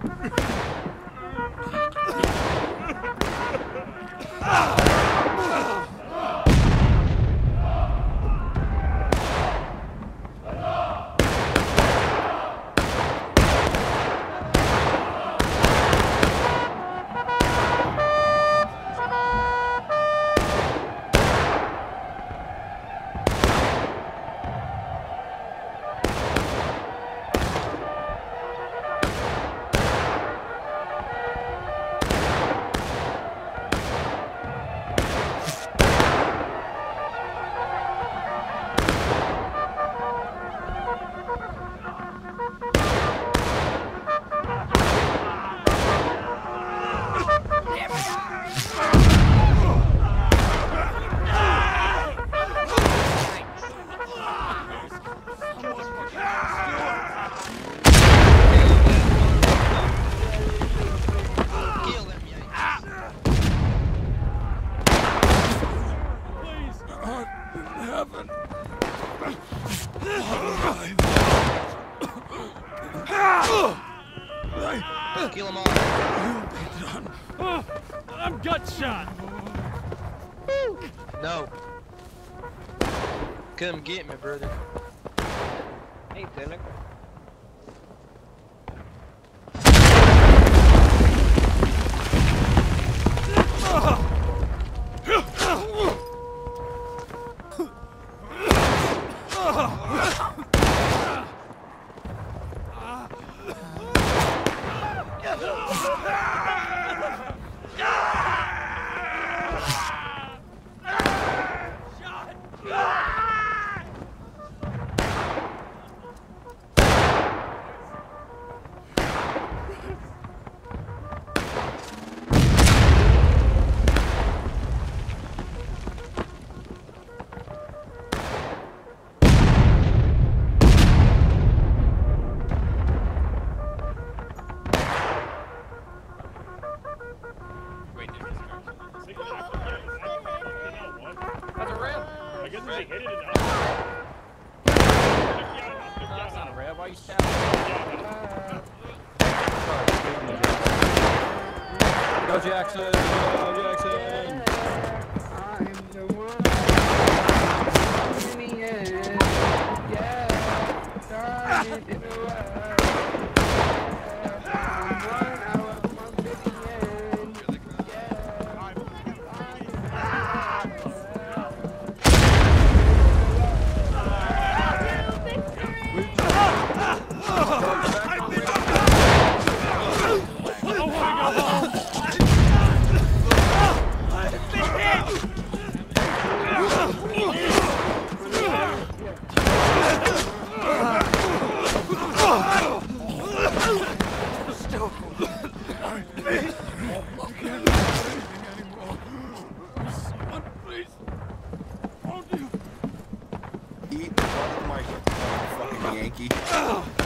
Ha ha ha! Kill them all. I'm gut shot. No. Come get me, brother. Hey, Dylan. Destruction. That's a rail. I guess if they hit it enough. No, that's not a rail. Why are you shouting? Go Jackson. Go Jackson. Oh!